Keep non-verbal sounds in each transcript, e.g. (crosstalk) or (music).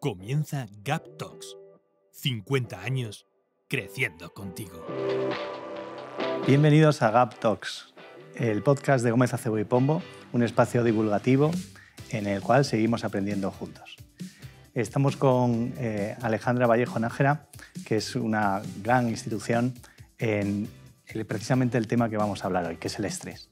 Comienza Gap Talks. 50 años creciendo contigo. Bienvenidos a Gap Talks, el podcast de Gómez Acebo y Pombo, un espacio divulgativo en el cual seguimos aprendiendo juntos. Estamos con eh, Alejandra Vallejo Nájera, que es una gran institución en precisamente el tema que vamos a hablar hoy, que es el estrés.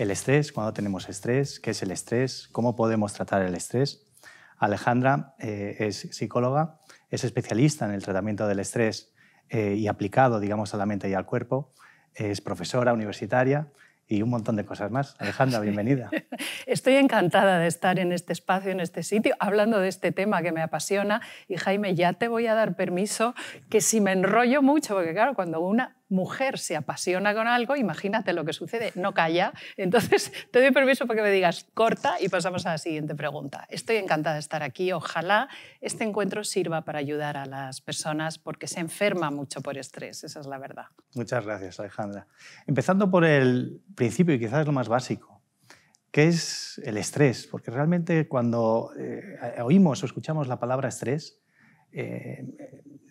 El estrés, cuando tenemos estrés, qué es el estrés, cómo podemos tratar el estrés. Alejandra eh, es psicóloga, es especialista en el tratamiento del estrés eh, y aplicado, digamos, a la mente y al cuerpo. Es profesora universitaria y un montón de cosas más. Alejandra, bienvenida. (laughs) Estoy encantada de estar en este espacio, en este sitio, hablando de este tema que me apasiona. Y Jaime, ya te voy a dar permiso que si me enrollo mucho, porque claro, cuando una mujer se apasiona con algo, imagínate lo que sucede, no calla. Entonces, te doy permiso para que me digas corta y pasamos a la siguiente pregunta. Estoy encantada de estar aquí. Ojalá este encuentro sirva para ayudar a las personas porque se enferma mucho por estrés, esa es la verdad. Muchas gracias, Alejandra. Empezando por el principio y quizás lo más básico. ¿Qué es el estrés? Porque realmente cuando eh, oímos o escuchamos la palabra estrés, eh,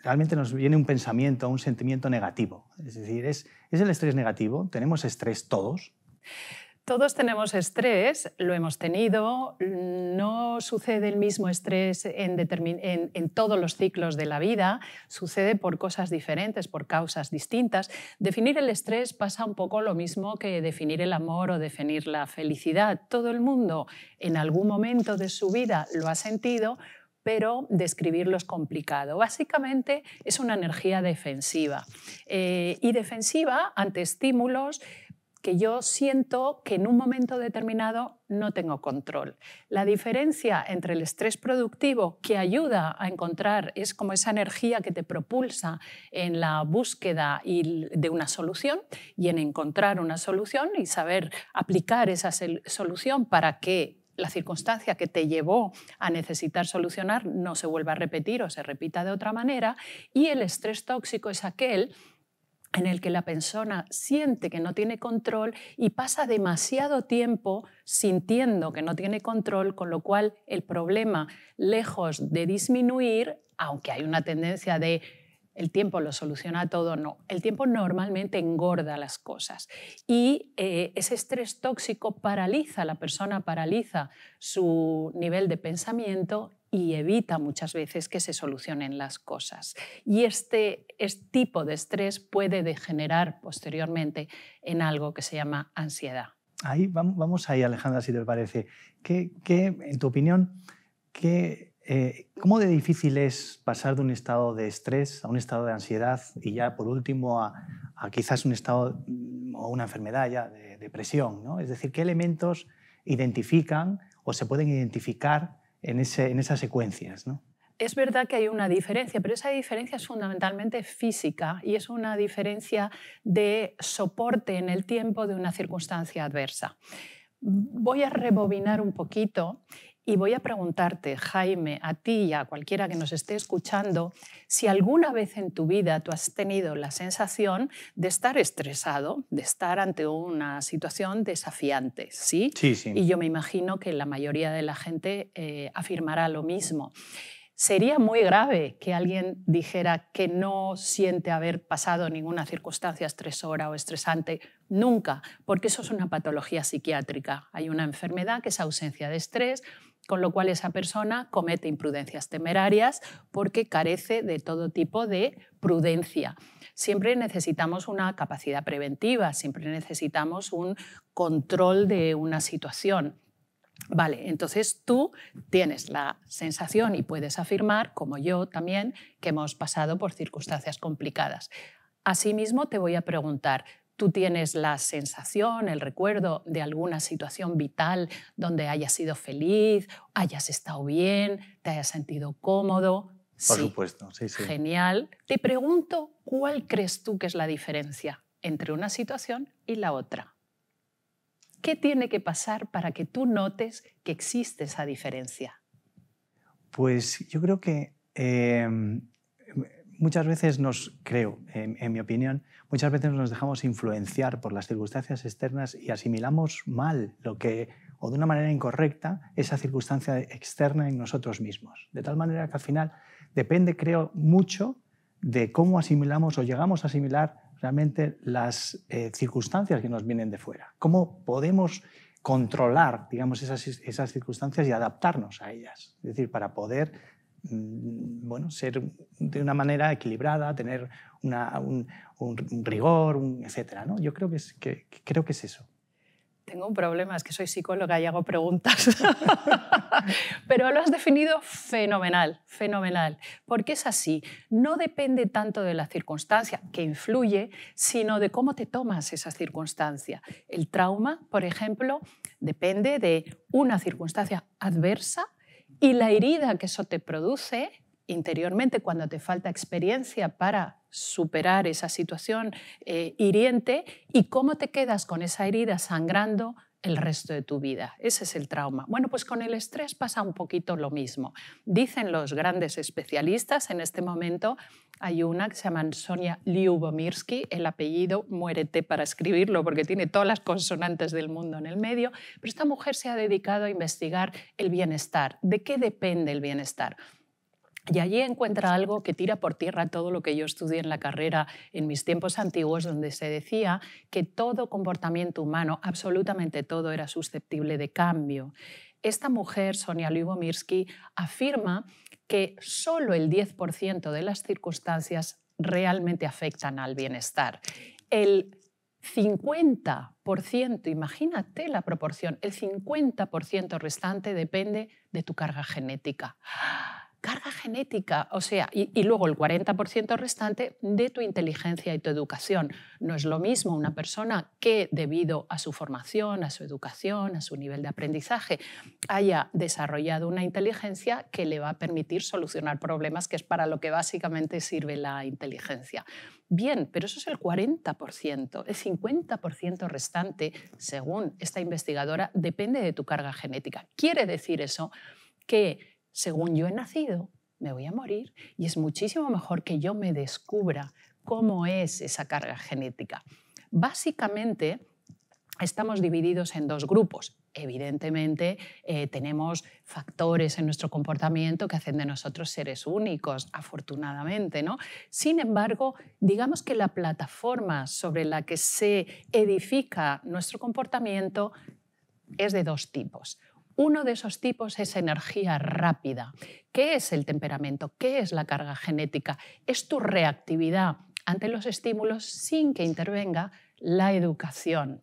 realmente nos viene un pensamiento, un sentimiento negativo. Es decir, ¿es, ¿es el estrés negativo? ¿Tenemos estrés todos? Todos tenemos estrés, lo hemos tenido, no sucede el mismo estrés en, en, todos los ciclos de la vida, sucede por cosas diferentes, por causas distintas. Definir el estrés pasa un poco lo mismo que definir el amor o definir la felicidad. Todo el mundo en algún momento de su vida lo ha sentido, pero describirlo es complicado. Básicamente es una energía defensiva eh, y defensiva ante estímulos que yo siento que en un momento determinado no tengo control. La diferencia entre el estrés productivo que ayuda a encontrar es como esa energía que te propulsa en la búsqueda de una solución y en encontrar una solución y saber aplicar esa solución para que la circunstancia que te llevó a necesitar solucionar no se vuelva a repetir o se repita de otra manera. Y el estrés tóxico es aquel en el que la persona siente que no tiene control y pasa demasiado tiempo sintiendo que no tiene control, con lo cual el problema, lejos de disminuir, aunque hay una tendencia de el tiempo lo soluciona todo, no. El tiempo normalmente engorda las cosas y eh, ese estrés tóxico paraliza, la persona paraliza su nivel de pensamiento y evita muchas veces que se solucionen las cosas. Y este, este tipo de estrés puede degenerar posteriormente en algo que se llama ansiedad. Ahí vamos ahí, Alejandra, si te parece. ¿Qué, qué en tu opinión, qué eh, ¿Cómo de difícil es pasar de un estado de estrés a un estado de ansiedad y ya por último a, quizás un estado mm, o una enfermedad ya de depresión? ¿no? Es decir, ¿qué elementos identifican o se pueden identificar en, ese, en esas secuencias? ¿no? Es verdad que hay una diferencia, pero esa diferencia es fundamentalmente física y es una diferencia de soporte en el tiempo de una circunstancia adversa. Voy a rebobinar un poquito y voy a preguntarte, Jaime, a ti y a cualquiera que nos esté escuchando, si alguna vez en tu vida tú has tenido la sensación de estar estresado, de estar ante una situación desafiante, ¿sí? Sí, sí. Y yo me imagino que la mayoría de la gente eh, afirmará lo mismo. Sería muy grave que alguien dijera que no siente haber pasado ninguna circunstancia estresora o estresante nunca, porque eso es una patología psiquiátrica. Hay una enfermedad que es ausencia de estrés con lo cual esa persona comete imprudencias temerarias porque carece de todo tipo de prudencia. Siempre necesitamos una capacidad preventiva, siempre necesitamos un control de una situación. Vale, entonces tú tienes la sensación y puedes afirmar, como yo también, que hemos pasado por circunstancias complicadas. Asimismo, te voy a preguntar, tú tienes la sensación, el recuerdo de alguna situación vital donde hayas sido feliz, hayas estado bien, te hayas sentido cómodo. Por supuesto, sí, sí. Genial. Te pregunto, ¿cuál crees tú que es la diferencia entre una situación y la otra? ¿Qué tiene que pasar para que tú notes que existe esa diferencia? Pues yo creo que em, muchas veces nos, creo, en, mi opinión, muchas veces nos dejamos influenciar por las circunstancias externas y asimilamos mal lo que o de una manera incorrecta esa circunstancia externa en nosotros mismos. De tal manera que al final depende, creo, mucho de cómo asimilamos o llegamos a asimilar realmente las eh, circunstancias que nos vienen de fuera. Cómo podemos controlar, digamos, esas, esas circunstancias y adaptarnos a ellas. Es decir, para poder bueno, ser de una manera equilibrada, tener un, rigor, un, etc. ¿no? Yo creo que, es, que, creo que es eso. Tengo un problema, es que soy psicóloga y hago preguntas. (laughs) Pero lo has definido fenomenal, fenomenal. Porque es así. No depende tanto de la circunstancia que influye, sino de cómo te tomas esa circunstancia. El trauma, por ejemplo, depende de una circunstancia adversa y la herida que eso te produce interiormente cuando te falta experiencia para superar esa situación eh, hiriente y cómo te quedas con esa herida sangrando el resto de tu vida. Ese es el trauma. Bueno, pues con el estrés pasa un poquito lo mismo. Dicen los grandes especialistas, en este momento hay una que se llama Sonia Lyubomirsky, el apellido muérete para escribirlo porque tiene todas las consonantes del mundo en el medio, pero esta mujer se ha dedicado a investigar el bienestar. ¿De qué depende el bienestar? Y allí encuentra algo que tira por tierra todo lo que yo estudié en la carrera en mis tiempos antiguos, donde se decía que todo comportamiento humano, absolutamente todo, era susceptible de cambio. Esta mujer, Sonia Lyubomirsky, afirma que solo el 10% de las circunstancias realmente afectan al bienestar. El 50%, imagínate la proporción, el 50% restante depende de tu carga genética carga genética, o sea, y, luego el 40% restante de tu inteligencia y tu educación. No es lo mismo una persona que debido a su formación, a su educación, a su nivel de aprendizaje, haya desarrollado una inteligencia que le va a permitir solucionar problemas, que es para lo que básicamente sirve la inteligencia. Bien, pero eso es el 40%. El 50% restante, según esta investigadora, depende de tu carga genética. Quiere decir eso que según yo he nacido, me voy a morir y es muchísimo mejor que yo me descubra cómo es esa carga genética. Básicamente, estamos divididos en dos grupos. Evidentemente, eh, tenemos factores en nuestro comportamiento que hacen de nosotros seres únicos, afortunadamente. ¿no? Sin embargo, digamos que la plataforma sobre la que se edifica nuestro comportamiento es de dos tipos. Uno de esos tipos es energía rápida. ¿Qué es el temperamento? ¿Qué es la carga genética? Es tu reactividad ante los estímulos sin que intervenga la educación,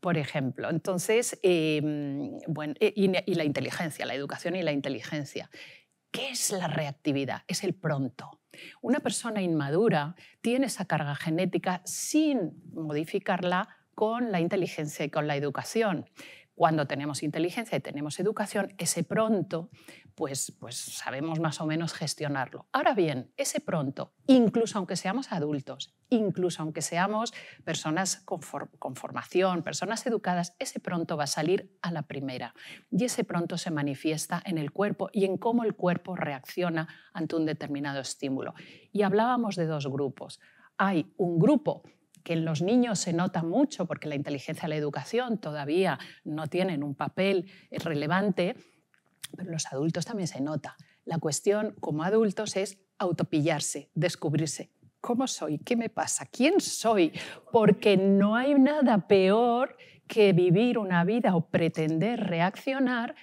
por ejemplo. Entonces, em, bueno, e, y, la inteligencia, la educación y la inteligencia. ¿Qué es la reactividad? Es el pronto. Una persona inmadura tiene esa carga genética sin modificarla con la inteligencia y con la educación cuando tenemos inteligencia y tenemos educación, ese pronto, pues, pues sabemos más o menos gestionarlo. Ahora bien, ese pronto, incluso aunque seamos adultos, incluso aunque seamos personas con, con formación, personas educadas, ese pronto va a salir a la primera. Y ese pronto se manifiesta en el cuerpo y en cómo el cuerpo reacciona ante un determinado estímulo. Y hablábamos de dos grupos. Hay un grupo que en los niños se nota mucho porque la inteligencia y la educación todavía no tienen un papel relevante, pero en los adultos también se nota. La cuestión como adultos es autopillarse, descubrirse. ¿Cómo soy? ¿Qué me pasa? ¿Quién soy? Porque no hay nada peor que vivir una vida o pretender reaccionar.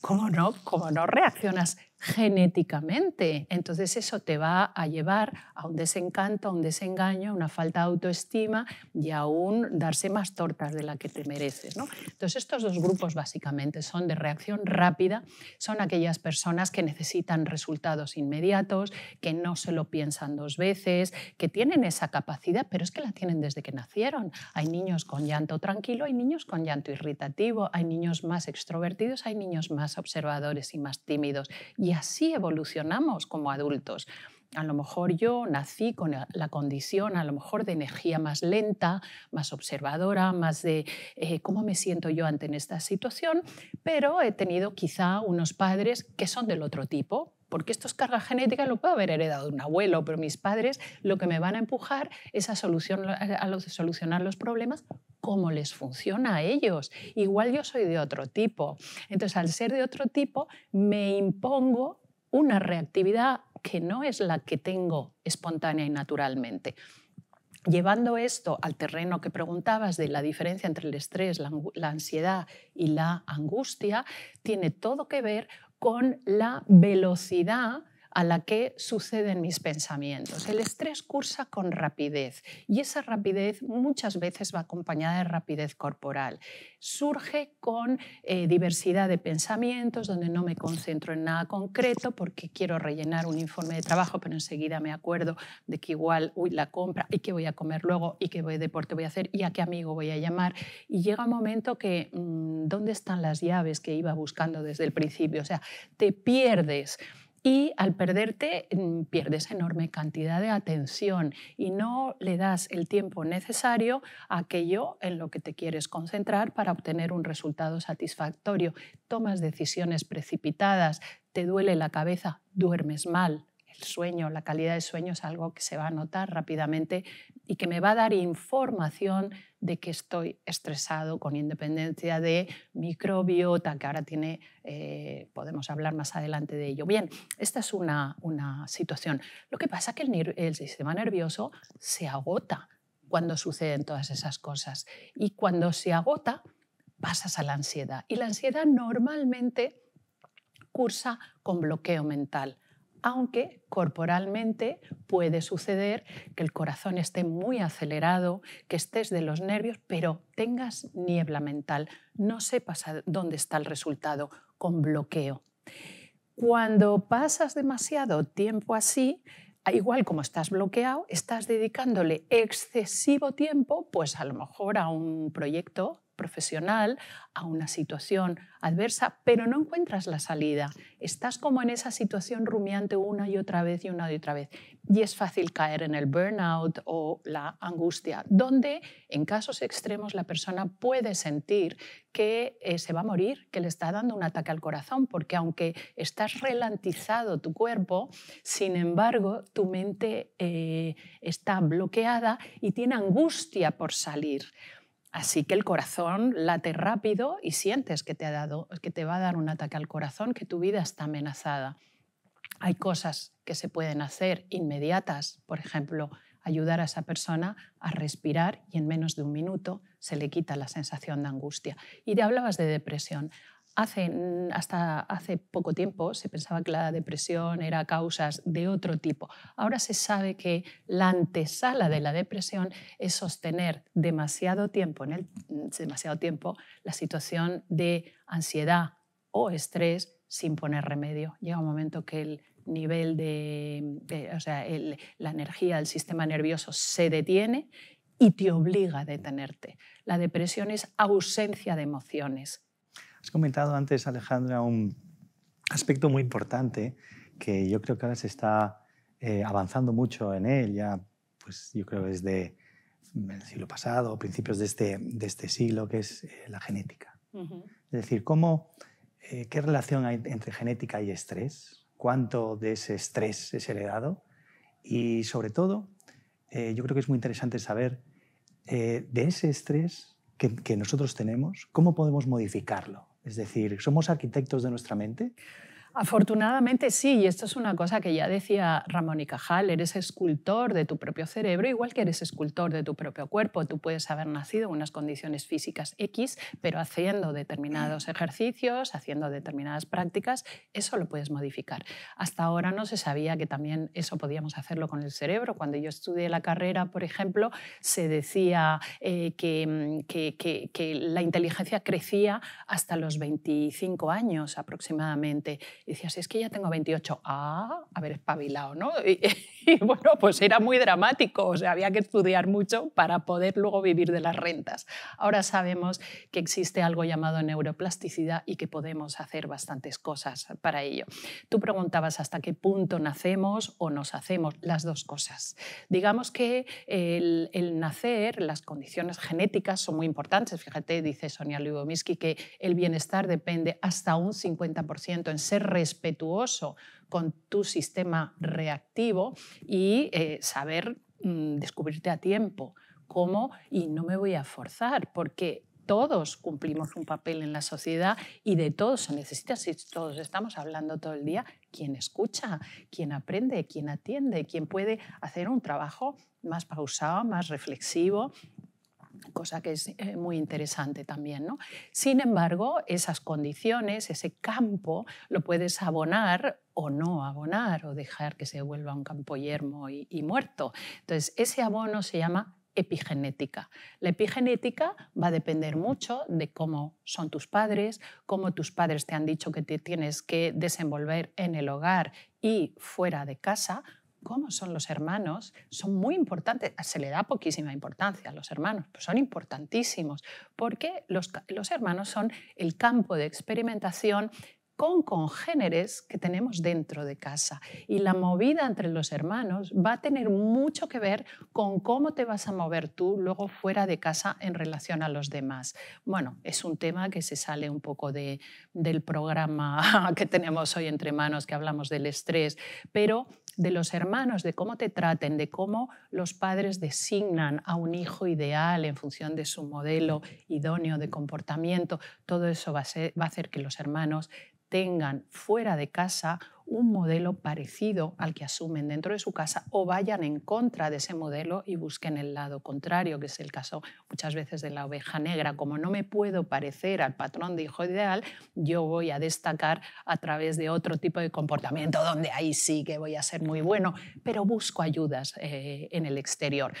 ¿Cómo no? ¿Cómo no reaccionas genéticamente. Entonces eso te va a llevar a un desencanto, a un desengaño, a una falta de autoestima y a un darse más tortas de la que te mereces. ¿no? Entonces estos dos grupos básicamente son de reacción rápida, son aquellas personas que necesitan resultados inmediatos, que no se lo piensan dos veces, que tienen esa capacidad, pero es que la tienen desde que nacieron. Hay niños con llanto tranquilo, hay niños con llanto irritativo, hay niños más extrovertidos, hay niños más observadores y más tímidos. Así evolucionamos como adultos. A lo mejor yo nací con la condición, a lo mejor de energía más lenta, más observadora, más de eh, cómo me siento yo ante esta situación, pero he tenido quizá unos padres que son del otro tipo, porque esto es carga genética, lo puedo haber heredado de un abuelo, pero mis padres lo que me van a empujar es a, solucionar los problemas cómo les funciona a ellos. Igual yo soy de otro tipo. Entonces, al ser de otro tipo, me impongo una reactividad que no es la que tengo espontánea y naturalmente. Llevando esto al terreno que preguntabas de la diferencia entre el estrés, la ansiedad y la angustia, tiene todo que ver con la velocidad a la que suceden mis pensamientos. El estrés cursa con rapidez y esa rapidez muchas veces va acompañada de rapidez corporal. Surge con eh, diversidad de pensamientos donde no me concentro en nada concreto porque quiero rellenar un informe de trabajo, pero enseguida me acuerdo de que igual, uy, la compra y qué voy a comer luego y qué deporte voy a hacer y a qué amigo voy a llamar. Y llega un momento que, mm, ¿dónde están las llaves que iba buscando desde el principio? O sea, te pierdes y al perderte mm, pierdes enorme cantidad de atención y no le das el tiempo necesario a aquello en lo que te quieres concentrar para obtener un resultado satisfactorio. Tomas decisiones precipitadas, te duele la cabeza, duermes mal, el sueño, la calidad de sueño es algo que se va a notar rápidamente y que me va a dar información de que estoy estresado con independencia de microbiota, que ahora tiene, eh, podemos hablar más adelante de ello. Bien, esta es una, una situación. Lo que pasa es que el, el sistema nervioso se agota cuando suceden todas esas cosas y cuando se agota pasas a la ansiedad y la ansiedad normalmente cursa con bloqueo mental aunque corporalmente puede suceder que el corazón esté muy acelerado, que estés de los nervios, pero tengas niebla mental, no sepas dónde está el resultado, con bloqueo. Cuando pasas demasiado tiempo así, igual como estás bloqueado, estás dedicándole excesivo tiempo, pues a lo mejor a un proyecto profesional a una situación adversa, pero no encuentras la salida. Estás como en esa situación rumiante una y otra vez y una y otra vez. Y es fácil caer en el burnout o la angustia, donde en casos extremos la persona puede sentir que eh, se va a morir, que le está dando un ataque al corazón, porque aunque estás relantizado tu cuerpo, sin embargo, tu mente eh, está bloqueada y tiene angustia por salir. Así que el corazón late rápido y sientes que te, ha dado, que te va a dar un ataque al corazón, que tu vida está amenazada. Hay cosas que se pueden hacer inmediatas, por ejemplo, ayudar a esa persona a respirar y en menos de un minuto se le quita la sensación de angustia. Y te hablabas de depresión. Hace, hasta hace poco tiempo se pensaba que la depresión era causas de otro tipo. Ahora se sabe que la antesala de la depresión es sostener demasiado tiempo, en el, demasiado tiempo la situación de ansiedad o estrés sin poner remedio. Llega un momento que el nivel de, o sea, la energía del sistema nervioso se detiene y te obliga a detenerte. La depresión es ausencia de emociones Has comentado antes, Alejandra, un aspecto muy importante que yo creo que ahora se está eh, avanzando mucho en él, ya pues yo creo desde el siglo pasado, principios de este, de este siglo, que es eh, la genética. Es decir, cómo, eh, ¿qué relación hay entre genética y estrés? ¿Cuánto de ese estrés es heredado? Y sobre todo, yo creo que es muy interesante saber de ese estrés que, que nosotros tenemos, cómo podemos modificarlo. Es decir, ¿somos arquitectos de nuestra mente? Afortunadamente sí, y esto es una cosa que ya decía Ramón y Cajal, eres escultor de tu propio cerebro, igual que eres escultor de tu propio cuerpo. Tú puedes haber nacido en unas condiciones físicas X, pero haciendo determinados ejercicios, haciendo determinadas prácticas, eso lo puedes modificar. Hasta ahora no se sabía que también eso podíamos hacerlo con el cerebro. Cuando yo estudié la carrera, por ejemplo, se decía eh, mm, que, que, que la inteligencia crecía hasta los 25 años aproximadamente y decías, es que ya tengo 28. Ah, haber espabilado, ¿no? (laughs) Y, bueno, pues era muy dramático, o sea, había que estudiar mucho para poder luego vivir de las rentas. Ahora sabemos que existe algo llamado neuroplasticidad y que podemos hacer bastantes cosas para ello. Tú preguntabas hasta qué punto nacemos o nos hacemos, las dos cosas. Digamos que el, nacer, las condiciones genéticas son muy importantes. Fíjate, dice Sonia Lyubomirsky, que el bienestar depende hasta un 50% en ser respetuoso con tu sistema reactivo y eh, saber mm, descubrirte a tiempo. Cómo, y no me voy a forzar, porque todos cumplimos un papel en la sociedad y de todos se necesita, si todos estamos hablando todo el día, quien escucha, quien aprende, quien atiende, quien puede hacer un trabajo más pausado, más reflexivo cosa que es eh, muy interesante también. ¿no? Sin embargo, esas condiciones, ese campo, lo puedes abonar o no abonar o dejar que se vuelva un campo yermo y, y muerto. Entonces, ese abono se llama epigenética. La epigenética va a depender mucho de cómo son tus padres, cómo tus padres te han dicho que te tienes que desenvolver en el hogar y fuera de casa, cómo son los hermanos, son muy importantes. Se le da poquísima importancia a los hermanos, pero son importantísimos, porque los, los hermanos son el campo de experimentación con congéneres que tenemos dentro de casa. Y la movida entre los hermanos va a tener mucho que ver con cómo te vas a mover tú luego fuera de casa en relación a los demás. Bueno, es un tema que se sale un poco de, del programa (laughs) que tenemos hoy entre manos, que hablamos del estrés, pero de los hermanos, de cómo te traten, de cómo los padres designan a un hijo ideal en función de su modelo idóneo de comportamiento, todo eso va a, hacer que los hermanos tengan fuera de casa un modelo parecido al que asumen dentro de su casa o vayan en contra de ese modelo y busquen el lado contrario, que es el caso muchas veces de la oveja negra. Como no me puedo parecer al patrón de hijo ideal, yo voy a destacar a través de otro tipo de comportamiento, donde ahí sí que voy a ser muy bueno, pero busco ayudas eh, en el exterior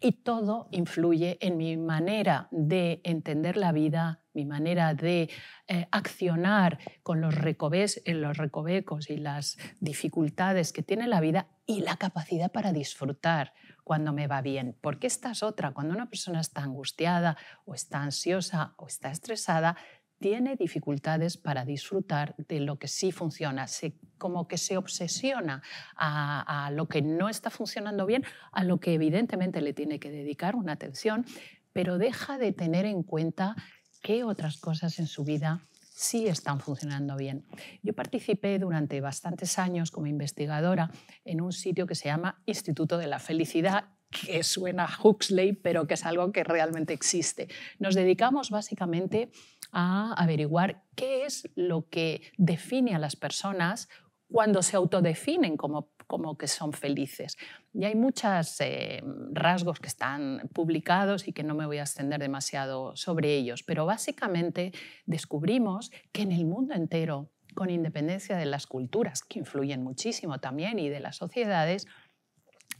y todo influye en mi manera de entender la vida, mi manera de eh, accionar con los, los recovecos y las dificultades que tiene la vida y la capacidad para disfrutar cuando me va bien. Porque esta es otra, cuando una persona está angustiada o está ansiosa o está estresada, tiene dificultades para disfrutar de lo que sí funciona, se, como que se obsesiona a, lo que no está funcionando bien, a lo que evidentemente le tiene que dedicar una atención, pero deja de tener en cuenta qué otras cosas en su vida sí están funcionando bien. Yo participé durante bastantes años como investigadora en un sitio que se llama Instituto de la Felicidad que suena Huxley, pero que es algo que realmente existe. Nos dedicamos básicamente a averiguar qué es lo que define a las personas cuando se autodefinen como, como que son felices. Y hay muchos eh, rasgos que están publicados y que no me voy a extender demasiado sobre ellos, pero básicamente descubrimos que en el mundo entero, con independencia de las culturas, que influyen muchísimo también, y de las sociedades,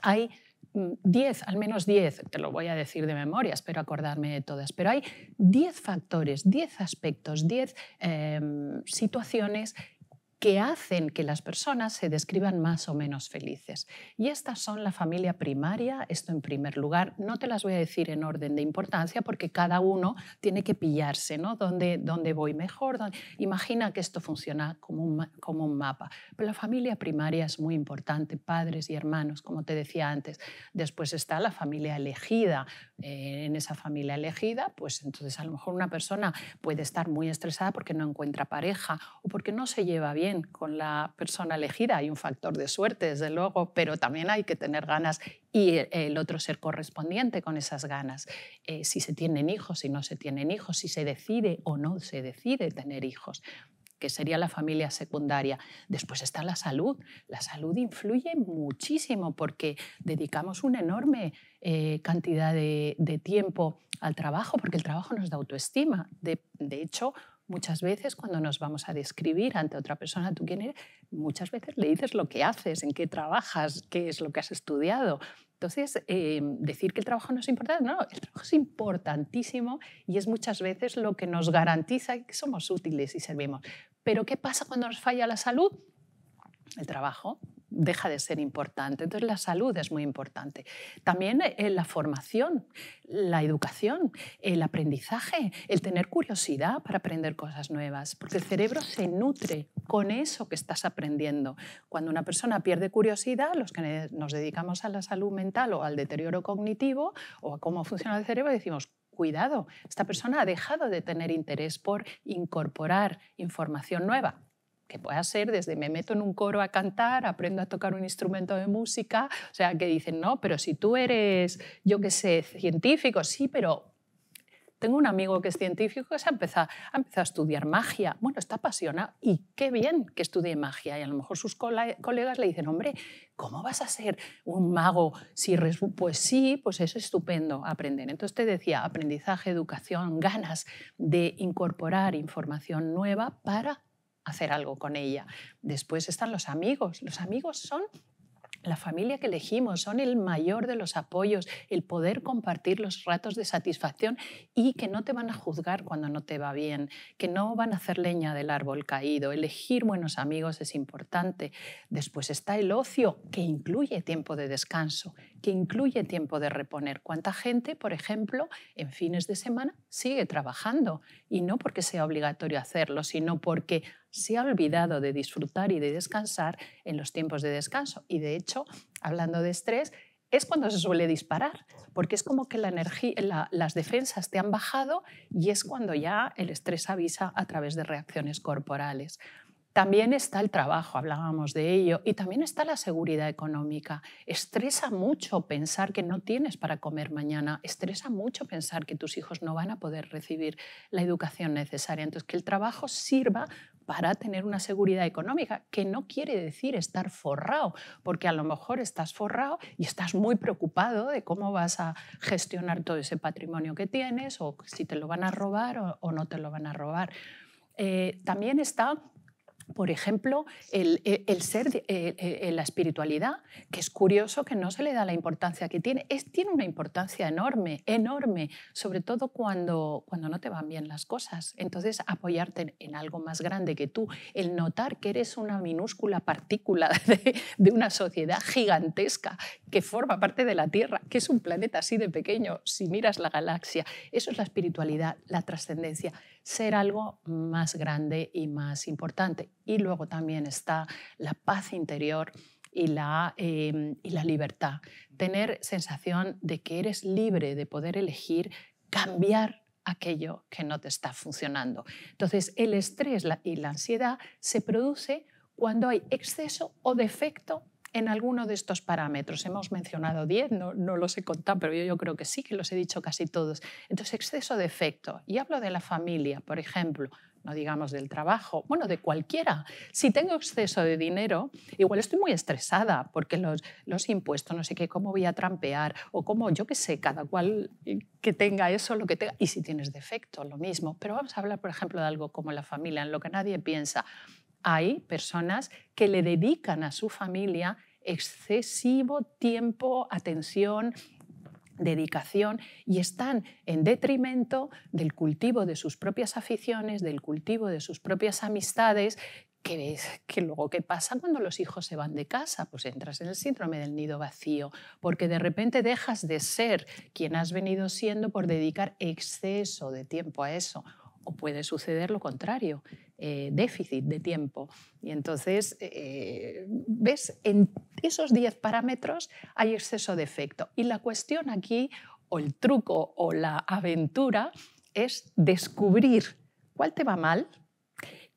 hay 10, al menos 10, te lo voy a decir de memoria, espero acordarme de todas, pero hay 10 factores, 10 aspectos, 10 em, situaciones que hacen que las personas se describan más o menos felices. Y estas son la familia primaria, esto en primer lugar. No te las voy a decir en orden de importancia porque cada uno tiene que pillarse, ¿no? ¿Dónde, dónde voy mejor? Imagina que esto funciona como un, como un mapa. Pero la familia primaria es muy importante, padres y hermanos, como te decía antes. Después está la familia elegida. Eh, en esa familia elegida, pues entonces a lo mejor una persona puede estar muy estresada porque no encuentra pareja o porque no se lleva bien con la persona elegida. Hay un factor de suerte, desde luego, pero también hay que tener ganas y el otro ser correspondiente con esas ganas. Eh, si se tienen hijos, si no se tienen hijos, si se decide o no se decide tener hijos que sería la familia secundaria. Después está la salud. La salud influye muchísimo porque dedicamos una enorme eh, cantidad de, tiempo al trabajo, porque el trabajo nos da autoestima. de hecho, Muchas veces cuando nos vamos a describir ante otra persona, tú quién eres, muchas veces le dices lo que haces, en qué trabajas, qué es lo que has estudiado. Entonces, eh, decir que el trabajo no es importante, no, el trabajo es importantísimo y es muchas veces lo que nos garantiza que somos útiles y servimos. Pero ¿qué pasa cuando nos falla la salud? El trabajo deja de ser importante. Entonces la salud es muy importante. También eh, la formación, la educación, el aprendizaje, el tener curiosidad para aprender cosas nuevas, porque el cerebro se nutre con eso que estás aprendiendo. Cuando una persona pierde curiosidad, los que nos dedicamos a la salud mental o al deterioro cognitivo o a cómo funciona el cerebro, decimos, cuidado, esta persona ha dejado de tener interés por incorporar información nueva que pueda ser desde me meto en un coro a cantar, aprendo a tocar un instrumento de música, o sea, que dicen, no, pero si tú eres, yo qué sé, científico, sí, pero tengo un amigo que es científico que se ha empezado, ha empezado a estudiar magia. Bueno, está apasionado y qué bien que estudie magia. Y a lo mejor sus colegas le dicen, hombre, ¿cómo vas a ser un mago si Pues sí, pues es estupendo aprender. Entonces te decía, aprendizaje, educación, ganas de incorporar información nueva para hacer algo con ella. Después están los amigos. Los amigos son la familia que elegimos, son el mayor de los apoyos, el poder compartir los ratos de satisfacción y que no te van a juzgar cuando no te va bien, que no van a hacer leña del árbol caído. Elegir buenos amigos es importante. Después está el ocio, que incluye tiempo de descanso, que incluye tiempo de reponer. ¿Cuánta gente, por ejemplo, en fines de semana sigue trabajando? Y no porque sea obligatorio hacerlo, sino porque se ha olvidado de disfrutar y de descansar en los tiempos de descanso. Y de hecho, hablando de estrés, es cuando se suele disparar, porque es como que las defensas te han bajado y es cuando ya el estrés avisa a través de reacciones corporales. También está el trabajo, hablábamos de ello, y también está la seguridad económica. Estresa mucho pensar que no tienes para comer mañana, estresa mucho pensar que tus hijos no van a poder recibir la educación necesaria. Entonces, que el trabajo sirva para tener una seguridad económica, que no quiere decir estar forrado, porque a lo mejor estás forrado y estás muy preocupado de cómo vas a gestionar todo ese patrimonio que tienes o si te lo van a robar o, no te lo van a robar. Eh, también está por ejemplo, el, e, ser, eh, eh, la espiritualidad, que es curioso que no se le da la importancia que tiene, es, tiene una importancia enorme, enorme, sobre todo cuando, cuando no te van bien las cosas. Entonces, apoyarte en algo más grande que tú, el notar que eres una minúscula partícula (laughs) de, de una sociedad gigantesca que forma parte de la Tierra, que es un planeta así de pequeño, si miras la galaxia, eso es la espiritualidad, la trascendencia ser algo más grande y más importante. Y luego también está la paz interior y la, em, y la libertad. Tener sensación de que eres libre de poder elegir cambiar aquello que no te está funcionando. Entonces, el estrés y la ansiedad se produce cuando hay exceso o defecto en alguno de estos parámetros. Hemos mencionado 10, no, no, los he contado, pero yo, creo que sí, que los he dicho casi todos. Entonces, exceso de efecto. Y hablo de la familia, por ejemplo, no digamos del trabajo, bueno, de cualquiera. Si tengo exceso de dinero, igual estoy muy estresada porque los, los impuestos, no sé qué, cómo voy a trampear o cómo, yo qué sé, cada cual que tenga eso, lo que tenga. Y si tienes defecto, lo mismo. Pero vamos a hablar, por ejemplo, de algo como la familia, en lo que nadie piensa hay personas que le dedican a su familia excesivo tiempo, atención, dedicación y están en detrimento del cultivo de sus propias aficiones, del cultivo de sus propias amistades, que, luego qué pasa cuando los hijos se van de casa, pues entras en el síndrome del nido vacío, porque de repente dejas de ser quien has venido siendo por dedicar exceso de tiempo a eso o puede suceder lo contrario, eh, déficit de tiempo. Y entonces, eh, ¿ves? En esos 10 parámetros hay exceso de efecto. Y la cuestión aquí, o el truco o la aventura, es descubrir cuál te va mal,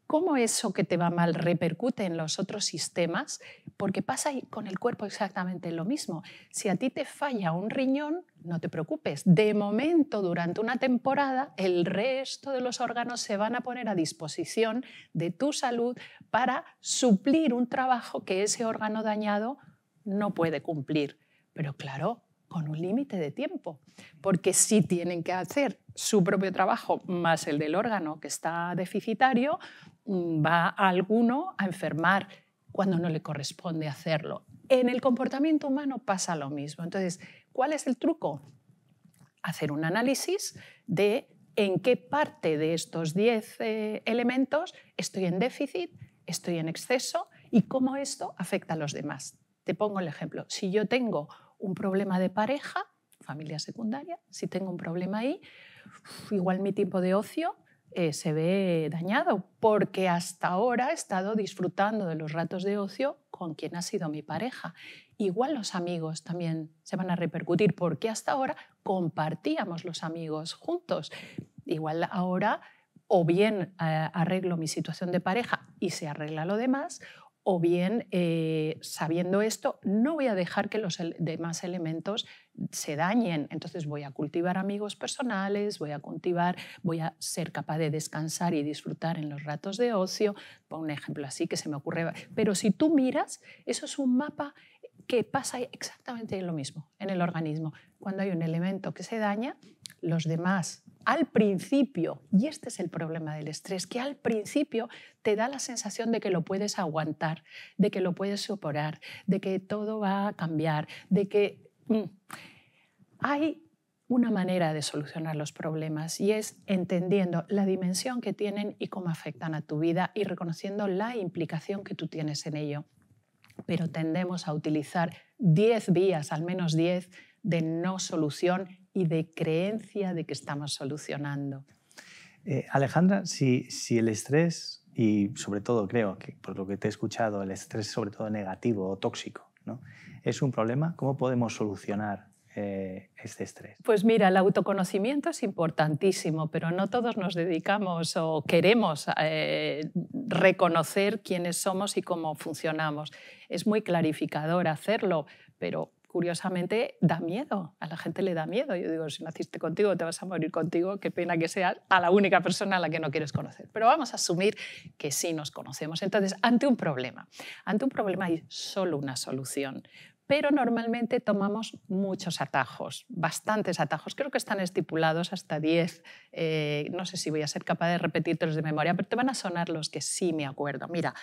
cómo eso que te va mal repercute en los otros sistemas, porque pasa con el cuerpo exactamente lo mismo. Si a ti te falla un riñón, no te preocupes. De momento, durante una temporada, el resto de los órganos se van a poner a disposición de tu salud para suplir un trabajo que ese órgano dañado no puede cumplir. Pero claro, con un límite de tiempo, porque si tienen que hacer su propio trabajo más el del órgano que está deficitario, mm, va alguno a enfermar cuando no le corresponde hacerlo. En el comportamiento humano pasa lo mismo. Entonces, ¿cuál es el truco? Hacer un análisis de en qué parte de estos 10 eh, elementos estoy en déficit, estoy en exceso y cómo esto afecta a los demás. Te pongo el ejemplo. Si yo tengo un problema de pareja, familia secundaria, si tengo un problema ahí, igual mi tiempo de ocio eh, se ve dañado, porque hasta ahora he estado disfrutando de los ratos de ocio con quien ha sido mi pareja. Igual los amigos también se van a repercutir, porque hasta ahora compartíamos los amigos juntos. Igual ahora o bien eh, arreglo mi situación de pareja y se arregla lo demás, o bien, eh, sabiendo esto, no voy a dejar que los demás elementos se dañen. Entonces voy a cultivar amigos personales, voy a cultivar, voy a ser capaz de descansar y disfrutar en los ratos de ocio. Pongo un ejemplo así que se me ocurre. Pero si tú miras, eso es un mapa que pasa exactamente lo mismo en el organismo. Cuando hay un elemento que se daña, los demás al principio, y este es el problema del estrés, que al principio te da la sensación de que lo puedes aguantar, de que lo puedes soportar, de que todo va a cambiar, de que hay una manera de solucionar los problemas y es entendiendo la dimensión que tienen y cómo afectan a tu vida y reconociendo la implicación que tú tienes en ello. Pero tendemos a utilizar 10 vías, al menos 10, de no solución y de creencia de que estamos solucionando. Eh, Alejandra, si, si, el estrés, y sobre todo creo que por lo que te he escuchado, el estrés sobre todo negativo o tóxico, es un problema, ¿cómo podemos solucionar eh, este estrés? Pues mira, el autoconocimiento es importantísimo, pero no todos nos dedicamos o queremos eh, reconocer quiénes somos y cómo funcionamos. Es muy clarificador hacerlo, pero curiosamente da miedo, a la gente le da miedo. Yo digo, si naciste contigo, te vas a morir contigo, qué pena que seas a la única persona a la que no quieres conocer. Pero vamos a asumir que sí nos conocemos. Entonces, ante un problema, ante un problema hay solo una solución. Pero normalmente tomamos muchos atajos, bastantes atajos. Creo que están estipulados hasta 10. Eh, no sé si voy a ser capaz de repetírtelos de memoria, pero te van a sonar los que sí me acuerdo. Mira,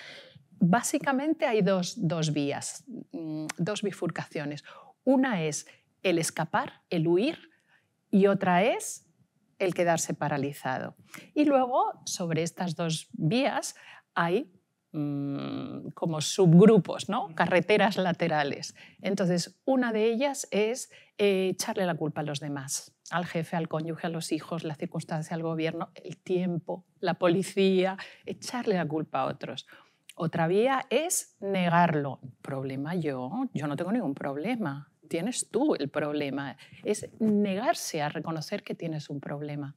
básicamente hay dos, dos vías, mm, dos bifurcaciones. Una es el escapar, el huir, y otra es el quedarse paralizado. Y luego, sobre estas dos vías, hay mm, como subgrupos, ¿no? carreteras laterales. Entonces, una de ellas es eh, echarle la culpa a los demás, al jefe, al cónyuge, a los hijos, la circunstancia, al gobierno, el tiempo, la policía, echarle la culpa a otros. Otra vía es negarlo. Problema yo, yo no tengo ningún problema. Tienes tú el problema. Es negarse a reconocer que tienes un problema.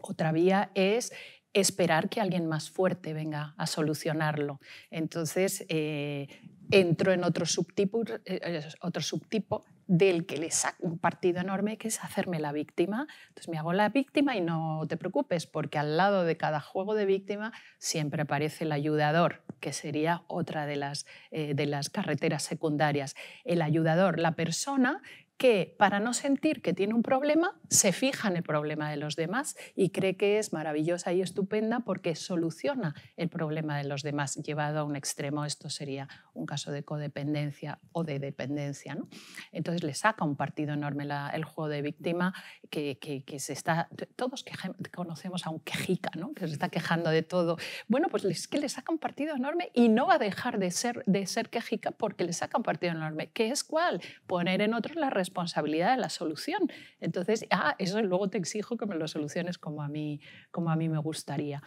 Otra vía es esperar que alguien más fuerte venga a solucionarlo. Entonces, eh, entro en otro subtipo, eh, otro subtipo del que le saco un partido enorme, que es hacerme la víctima. Entonces me hago la víctima y no te preocupes, porque al lado de cada juego de víctima siempre aparece el ayudador, que sería otra de las, eh, de las carreteras secundarias. El ayudador, la persona que para no sentir que tiene un problema, se fija en el problema de los demás y cree que es maravillosa y estupenda porque soluciona el problema de los demás. Llevado a un extremo, esto sería un caso de codependencia o de dependencia. ¿no? Entonces le saca un partido enorme el juego de víctima que, que, se está... Todos que conocemos a un quejica, ¿no? que se está quejando de todo. Bueno, pues es que le saca un partido enorme y no va a dejar de ser, de ser quejica porque le saca un partido enorme. ¿Qué es cuál? Poner en otros la responsabilidad responsabilidad de la solución. Entonces, ah, eso luego te exijo que me lo soluciones como a mí, como a mí me gustaría.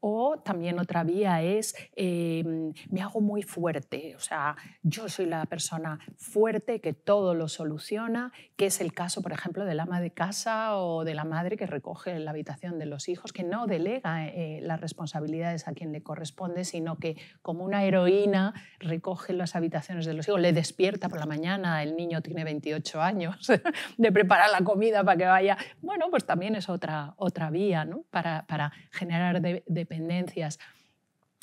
O también otra vía es, em, me hago muy fuerte, o sea, yo soy la persona fuerte que todo lo soluciona, que es el caso, por ejemplo, del ama de casa o de la madre que recoge la habitación de los hijos, que no delega eh, las responsabilidades a quien le corresponde, sino que como una heroína recoge las habitaciones de los hijos, le despierta por la mañana, el niño tiene 28 años, (laughs) de preparar la comida para que vaya. Bueno, pues también es otra, otra vía ¿no? para, para generar de, dependencias.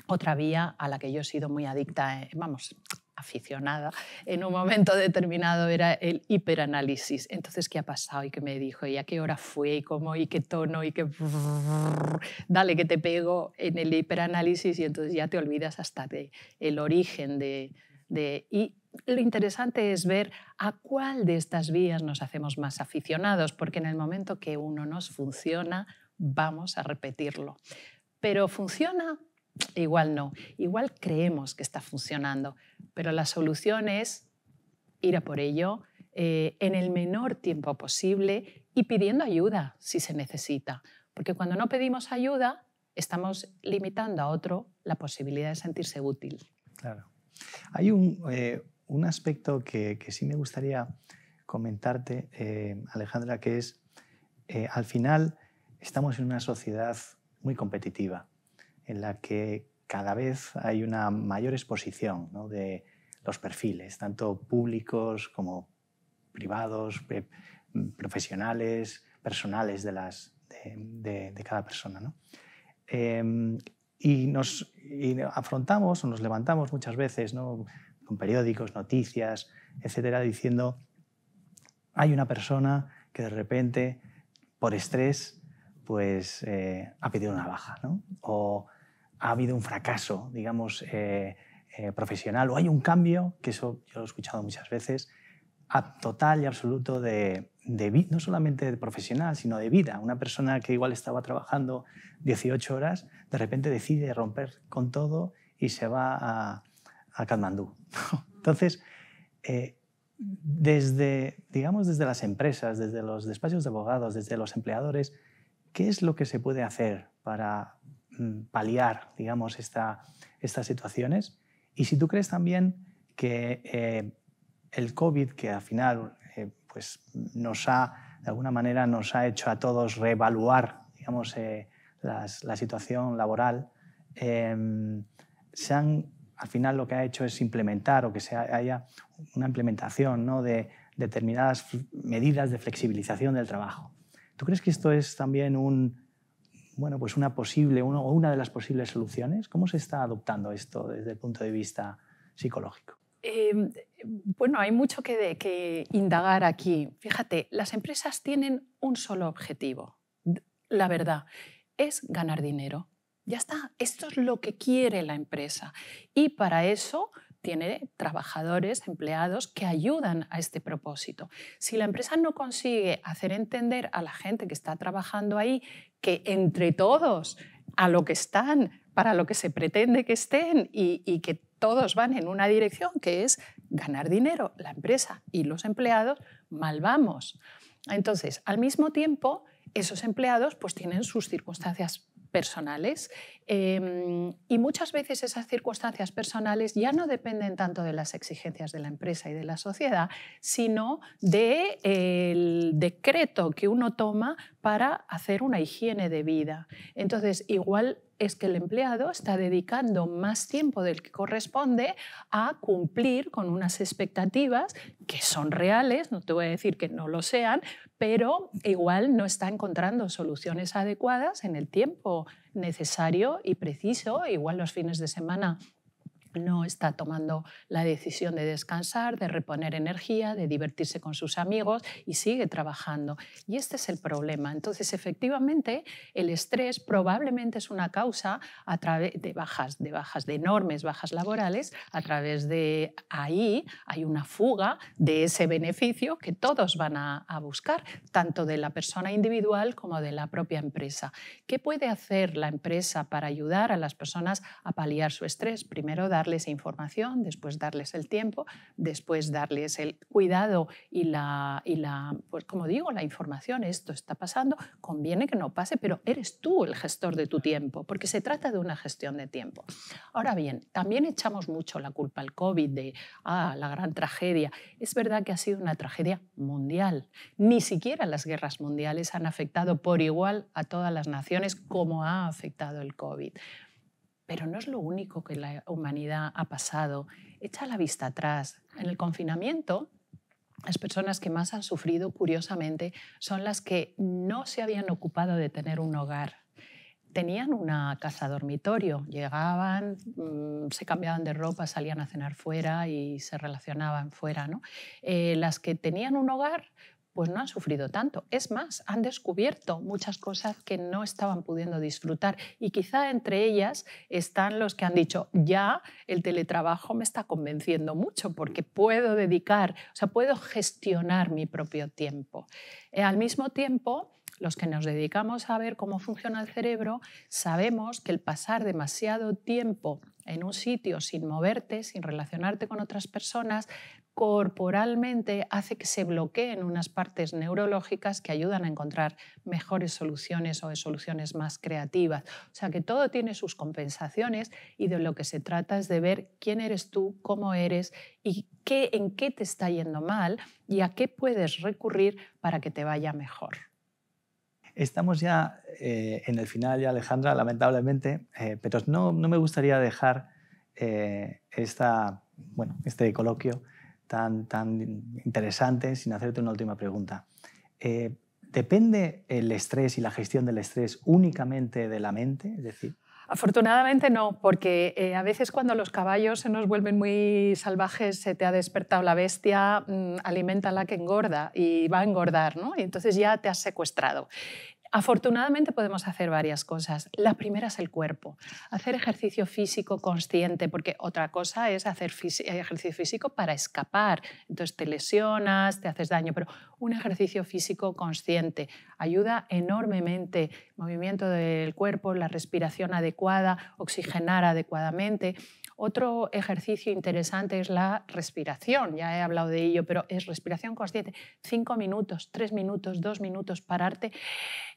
Otra vía a la que yo he sido muy adicta, eh, vamos, aficionada, en un momento determinado era el hiperanálisis. Entonces, ¿qué ha pasado? ¿Y qué me dijo? ¿Y a qué hora fue? ¿Y cómo? ¿Y qué tono? ¿Y qué... (laughs) Dale que te pego en el hiperanálisis y entonces ya te olvidas hasta de el origen de... de... Y lo interesante es ver a cuál de estas vías nos hacemos más aficionados, porque en el momento que uno nos funciona, vamos a repetirlo. Pero ¿funciona? Igual no. Igual creemos que está funcionando, pero la solución es ir a por ello eh, en el menor tiempo posible y pidiendo ayuda si se necesita. Porque cuando no pedimos ayuda, estamos limitando a otro la posibilidad de sentirse útil. Claro. Hay un, eh, aspecto que, sí me gustaría comentarte, eh, Alejandra, que es, al final estamos en una sociedad muy competitiva, en la que cada vez hay una mayor exposición de los perfiles, tanto públicos como privados, profesionales, personales de, las, de, cada persona. Em, y nos afrontamos o nos levantamos muchas veces con periódicos, noticias, etcétera, diciendo hay una persona que de repente, por estrés, pues eh, ha pedido una baja, o ha habido un fracaso, digamos, eh, eh, profesional, o hay un cambio, que eso yo lo he escuchado muchas veces, total y absoluto de, de no solamente de profesional, sino de vida. Una persona que igual estaba trabajando 18 horas, de repente decide romper con todo y se va a, a Katmandú. (laughs) Entonces, eh, desde, digamos, desde las empresas, desde los despachos de abogados, desde los empleadores, ¿qué es lo que se puede hacer para mm, paliar, digamos, esta, estas situaciones? Y si tú crees también que eh, el COVID, que al final eh, pues nos ha, de alguna manera, nos ha hecho a todos reevaluar digamos, eh, la situación laboral, em, se han, al final lo que ha hecho es implementar o que se haya una implementación ¿no? de determinadas medidas de flexibilización del trabajo. ¿Tú crees que esto es también un, bueno, pues una posible o una de las posibles soluciones? ¿Cómo se está adoptando esto desde el punto de vista psicológico? Em, bueno, hay mucho que, indagar aquí. Fíjate, las empresas tienen un solo objetivo, la verdad, es ganar dinero. Ya está, esto es lo que quiere la empresa. Y para eso tiene trabajadores, empleados que ayudan a este propósito. Si la empresa no consigue hacer entender a la gente que está trabajando ahí que entre todos, a lo que están, para lo que se pretende que estén y, que todos van en una dirección que es ganar dinero, la empresa y los empleados, mal vamos. Entonces, al mismo tiempo, esos empleados pues tienen sus circunstancias personales em, y muchas veces esas circunstancias personales ya no dependen tanto de las exigencias de la empresa y de la sociedad, sino del decreto que uno toma para hacer una higiene de vida. Entonces, igual es que el empleado está dedicando más tiempo del que corresponde a cumplir con unas expectativas que son reales, no te voy a decir que no lo sean, pero igual no está encontrando soluciones adecuadas en el tiempo necesario y preciso, igual los fines de semana no está tomando la decisión de descansar, de reponer energía, de divertirse con sus amigos y sigue trabajando. Y este es el problema. Entonces, efectivamente, el estrés probablemente es una causa a través de bajas, de bajas, de enormes bajas laborales. A través de ahí hay una fuga de ese beneficio que todos van a, a buscar, tanto de la persona individual como de la propia empresa. ¿Qué puede hacer la empresa para ayudar a las personas a paliar su estrés? Primero, dar darles información, después darles el tiempo, después darles el cuidado y la, y la, pues como digo, la información, esto está pasando, conviene que no pase, pero eres tú el gestor de tu tiempo, porque se trata de una gestión de tiempo. Ahora bien, también echamos mucho la culpa al COVID, de ah, la gran tragedia. Es verdad que ha sido una tragedia mundial. Ni siquiera las guerras mundiales han afectado por igual a todas las naciones como ha afectado el COVID. Pero no es lo único que la humanidad ha pasado. Echa la vista atrás. En el confinamiento, las personas que más han sufrido, curiosamente, son las que no se habían ocupado de tener un hogar. Tenían una casa dormitorio, llegaban, mm, se cambiaban de ropa, salían a cenar fuera y se relacionaban fuera. ¿no? Eh, las que tenían un hogar, pues no han sufrido tanto. Es más, han descubierto muchas cosas que no estaban pudiendo disfrutar y quizá entre ellas están los que han dicho, ya el teletrabajo me está convenciendo mucho porque puedo dedicar, o sea, puedo gestionar mi propio tiempo. Eh, al mismo tiempo, los que nos dedicamos a ver cómo funciona el cerebro, sabemos que el pasar demasiado tiempo en un sitio sin moverte, sin relacionarte con otras personas, corporalmente hace que se bloqueen unas partes neurológicas que ayudan a encontrar mejores soluciones o soluciones más creativas. O sea que todo tiene sus compensaciones y de lo que se trata es de ver quién eres tú, cómo eres y qué, en qué te está yendo mal y a qué puedes recurrir para que te vaya mejor. Estamos ya eh, en el final, ya Alejandra, lamentablemente, eh, pero no, no, me gustaría dejar eh, esta, bueno, este coloquio tan, tan interesante sin hacerte una última pregunta. ¿Depende el estrés y la gestión del estrés únicamente de la mente? Es decir, Afortunadamente no, porque eh, a veces cuando los caballos se nos vuelven muy salvajes, se te ha despertado la bestia, mm, alimenta la que engorda y va a engordar, ¿no? Y entonces ya te has secuestrado. Afortunadamente podemos hacer varias cosas. La primera es el cuerpo. Hacer ejercicio físico consciente, porque otra cosa es hacer ejercicio físico para escapar. Entonces te lesionas, te haces daño, pero un ejercicio físico consciente ayuda enormemente. Movimiento del cuerpo, la respiración adecuada, oxigenar adecuadamente. Otro ejercicio interesante es la respiración, ya he hablado de ello, pero es respiración consciente. Cinco minutos, tres minutos, dos minutos, pararte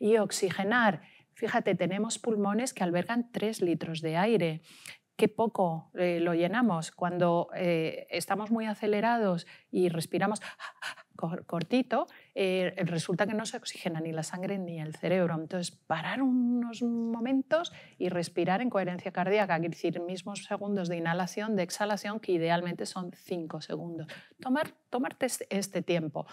y oxigenar. Fíjate, tenemos pulmones que albergan tres litros de aire qué poco eh, lo llenamos. Cuando eh, estamos muy acelerados y respiramos (laughs) cortito, eh, resulta que no se oxigena ni la sangre ni el cerebro. Entonces, parar unos momentos y respirar en coherencia cardíaca, es decir, mismos segundos de inhalación, de exhalación, que idealmente son cinco segundos. Tomar, tomarte este, este tiempo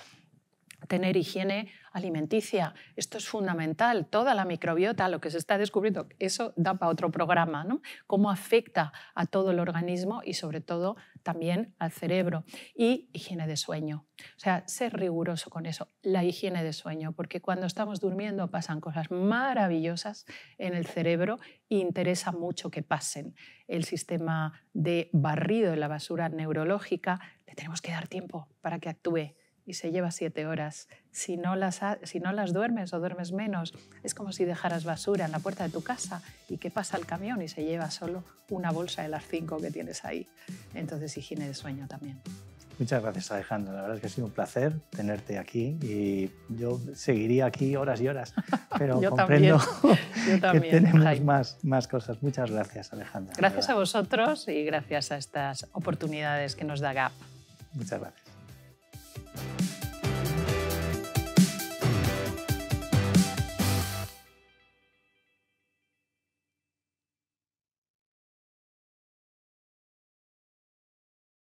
tener higiene alimenticia. Esto es fundamental. Toda la microbiota, lo que se está descubriendo, eso da para otro programa, ¿no? Cómo afecta a todo el organismo y sobre todo también al cerebro. Y higiene de sueño. O sea, ser riguroso con eso, la higiene de sueño, porque cuando estamos durmiendo pasan cosas maravillosas en el cerebro e interesa mucho que pasen. El sistema de barrido de la basura neurológica, le tenemos que dar tiempo para que actúe y se lleva siete horas. Si no, las, si no las duermes o duermes menos, es como si dejaras basura en la puerta de tu casa y que pasa el camión y se lleva solo una bolsa de las cinco que tienes ahí. Entonces, higiene de sueño también. Muchas gracias, Alejandro. La verdad es que ha sido un placer tenerte aquí y yo seguiría aquí horas y horas, (laughs) pero comprendo (laughs) que tenemos más, más cosas. Muchas gracias, Alejandro. Gracias a vosotros y gracias a estas oportunidades que nos da GAP. Muchas gracias. Bye.